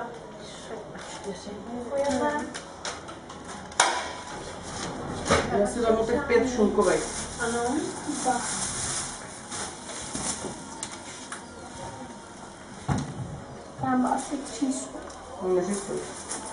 tá. Eu sei como foi agora. Ja se dobro pred pet Não não? da. Tam asi tři šunky. Ne, že to